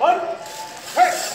One, hey!